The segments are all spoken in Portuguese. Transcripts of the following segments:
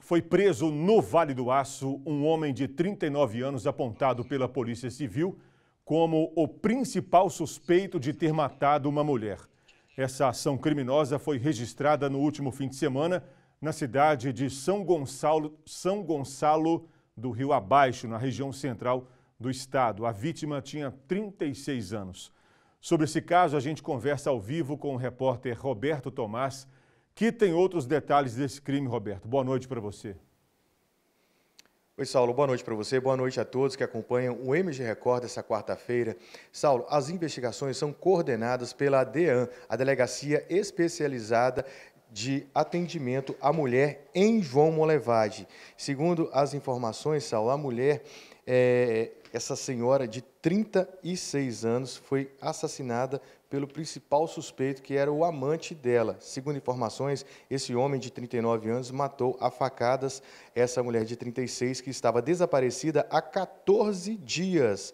Foi preso no Vale do Aço um homem de 39 anos apontado pela Polícia Civil como o principal suspeito de ter matado uma mulher. Essa ação criminosa foi registrada no último fim de semana na cidade de São Gonçalo, São Gonçalo do Rio Abaixo, na região central do estado. A vítima tinha 36 anos. Sobre esse caso, a gente conversa ao vivo com o repórter Roberto Tomás, que tem outros detalhes desse crime, Roberto. Boa noite para você. Oi, Saulo, boa noite para você, boa noite a todos que acompanham o MG Record dessa quarta-feira. Saulo, as investigações são coordenadas pela DEAN, a Delegacia Especializada de Atendimento à Mulher em João Molevade. Segundo as informações, Saulo, a mulher é, essa senhora de 36 anos foi assassinada pelo principal suspeito, que era o amante dela. Segundo informações, esse homem de 39 anos matou a facadas essa mulher de 36 que estava desaparecida há 14 dias.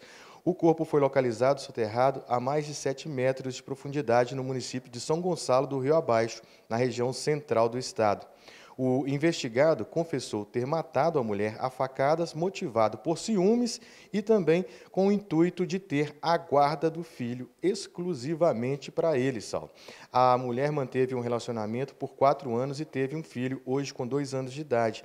O corpo foi localizado soterrado a mais de 7 metros de profundidade no município de São Gonçalo do Rio Abaixo, na região central do estado. O investigado confessou ter matado a mulher a facadas, motivado por ciúmes e também com o intuito de ter a guarda do filho exclusivamente para ele, Saulo. A mulher manteve um relacionamento por quatro anos e teve um filho, hoje com dois anos de idade,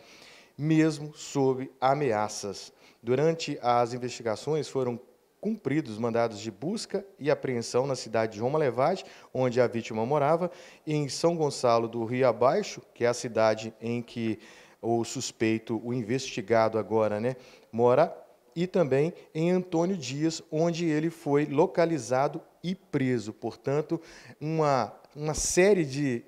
mesmo sob ameaças. Durante as investigações foram cumpridos mandados de busca e apreensão na cidade de Roma Levade, onde a vítima morava, e em São Gonçalo do Rio Abaixo, que é a cidade em que o suspeito, o investigado agora, né, mora, e também em Antônio Dias, onde ele foi localizado e preso. Portanto, uma, uma série de,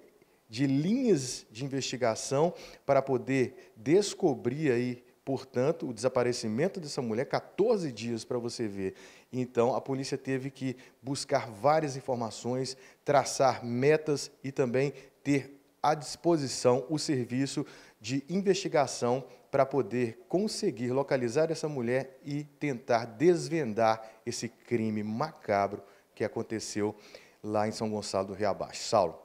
de linhas de investigação para poder descobrir aí Portanto, o desaparecimento dessa mulher, 14 dias para você ver. Então, a polícia teve que buscar várias informações, traçar metas e também ter à disposição o serviço de investigação para poder conseguir localizar essa mulher e tentar desvendar esse crime macabro que aconteceu lá em São Gonçalo do Rio Abaixo. Saulo.